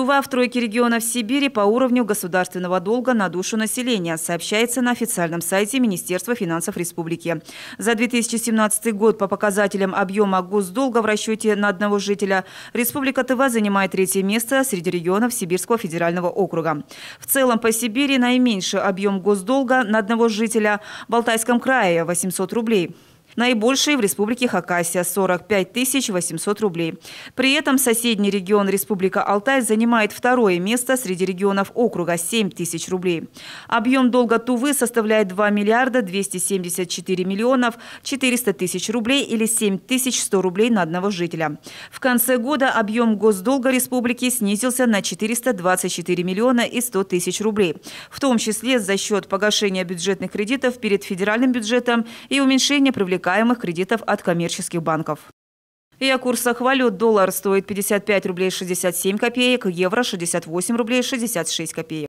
Тува в тройке регионов Сибири по уровню государственного долга на душу населения, сообщается на официальном сайте Министерства финансов республики. За 2017 год по показателям объема госдолга в расчете на одного жителя Республика Тыва занимает третье место среди регионов Сибирского федерального округа. В целом по Сибири наименьший объем госдолга на одного жителя в Алтайском крае – 800 рублей. Наибольшие в республике Хакасия – 45 800 рублей. При этом соседний регион Республика Алтай занимает второе место среди регионов округа – 7 тысяч рублей. Объем долга Тувы составляет 2 миллиарда 274 миллионов 400 тысяч рублей или 7 тысяч 100 рублей на одного жителя. В конце года объем госдолга республики снизился на 424 миллиона и 100 тысяч рублей, в том числе за счет погашения бюджетных кредитов перед федеральным бюджетом и уменьшения привлекательности привлекаемых кредитов от коммерческих банков. И о курсах валют. Доллар стоит 55 рублей 67 копеек, евро 68 рублей 66 копеек.